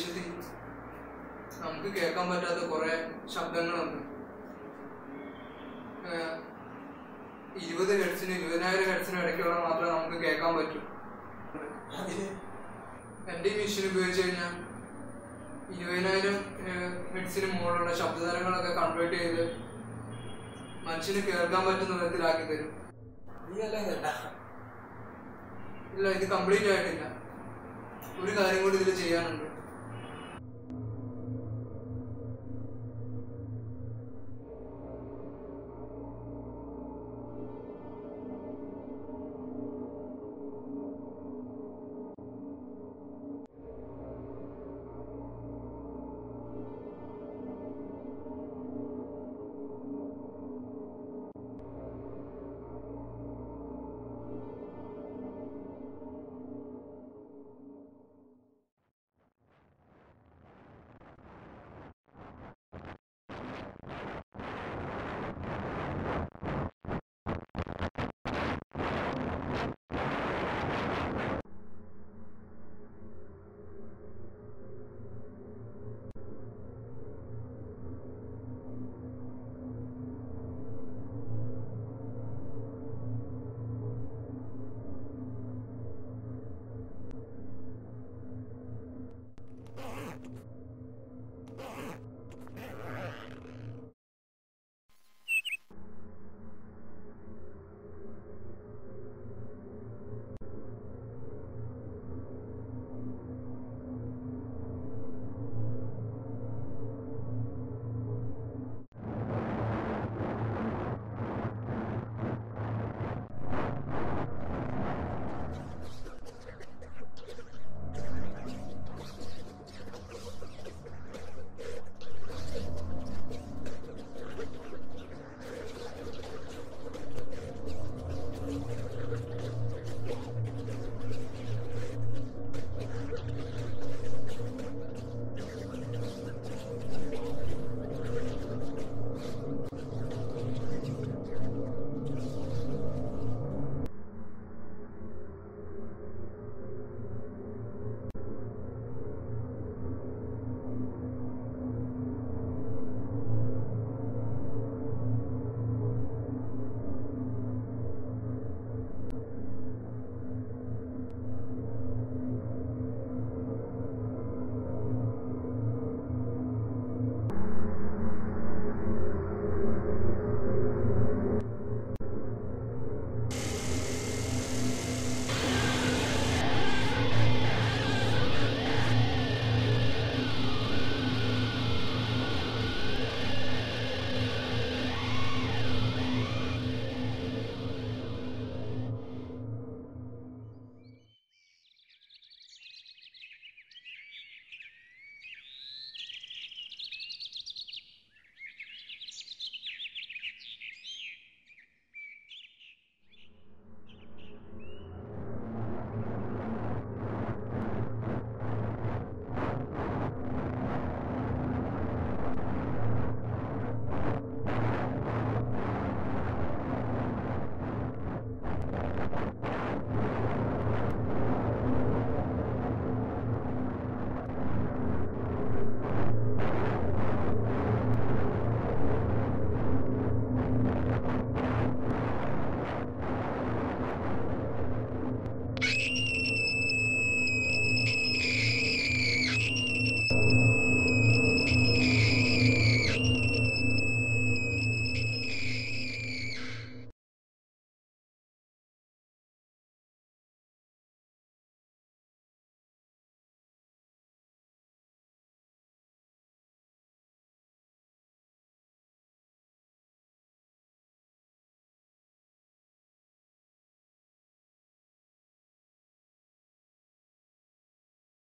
അന്തരീക്ഷത്തിൽ നമുക്ക് കേൾക്കാൻ പറ്റാത്ത കുറെ ശബ്ദങ്ങളുണ്ട്. ഇരുപത് ഹെഡ്സിന് ഇരുപതിനായിരം ഹെഡ്സിന് ഇടയ്ക്കുള്ള മാത്രമേ നമുക്ക് കേൾക്കാൻ പറ്റൂ. എന്റെ ഈ മെഷീൻ ഉപയോഗിച്ച് കഴിഞ്ഞാൽ ഇരുപതിനായിരം ഹെഡ്സിന് മുകളിലുള്ള ശബ്ദതരങ്ങളൊക്കെ കൺവേർട്ട് ചെയ്ത് മനുഷ്യന് കേൾക്കാൻ പറ്റുന്ന വിധത്തിലാക്കി തരും. ഇല്ല ഇത് കംപ്ലീറ്റ് ആയിട്ടില്ല. ഒരു കാര്യം കൂടി ഇതിൽ ചെയ്യാനുണ്ട്.